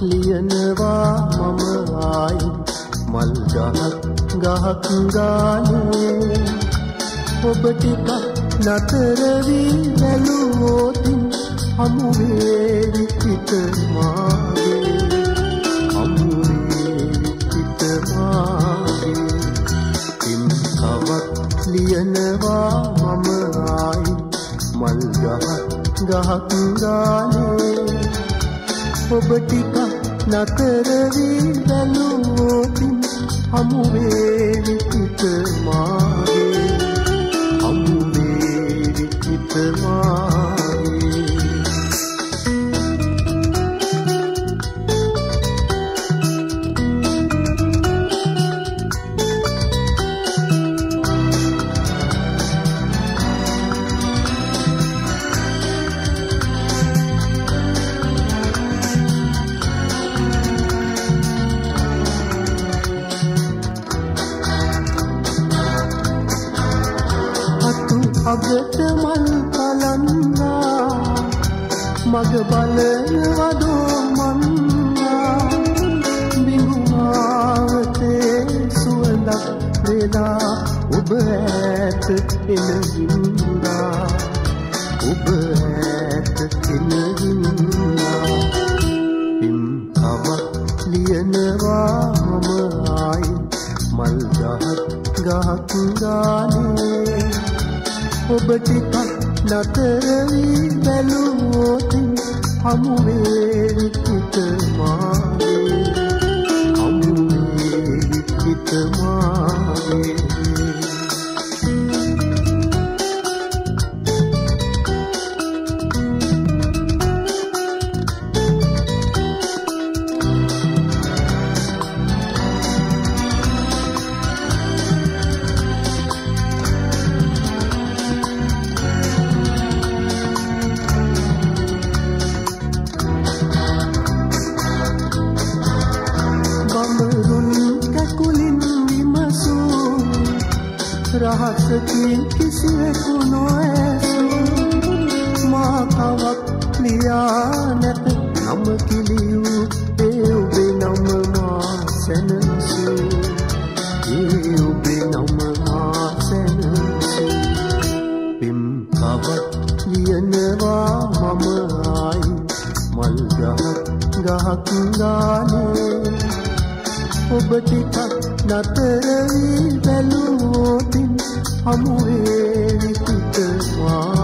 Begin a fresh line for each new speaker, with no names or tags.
ලියනවා මම ආයි මල් ගහක් ගහක් ගානේ. ඔබ ටිකක් නතර වී බැලුවෝතින් හමුවේවි පිට මාගේ. හමුවේවි පිට මාගේ. තිම් කවක් ලියනවා මම ආයි මල් ගහක් ගහක් ගානේ. ඔබ ටිකක් නතර වී බැලුවෝතින් හමුවේවි පිට අගට මල් කලන්නා. මග බලනවදෝ මන්නා. බිඟුමාවතේ සුවඳක් වෙලා ඔබ ඇත එනහින්දා ඔබ ඇත එනහින්දා පිම් කවක් ලියනවා මම ආයි මල් ගහක් ගහක් ගානේ. ඔබ ටිකක් නතර වී බැලුවෝතින් හමුවේවි පිට රහසකින් කිසිවෙකු නොඇසූ. මා කවක් ලියා නැත. නම කිලියූ ඒ ඔබේ නම මා සැනසූ. ඒ ඔබේ නම මා සැනසූ. පිම් කවක් ලියනවා මම ආයි. මල් ගහක් ගහක් ගානේ. ඔබ ටිකක් නතර වී බැලුවෝතින් හමුවේවි පිට මා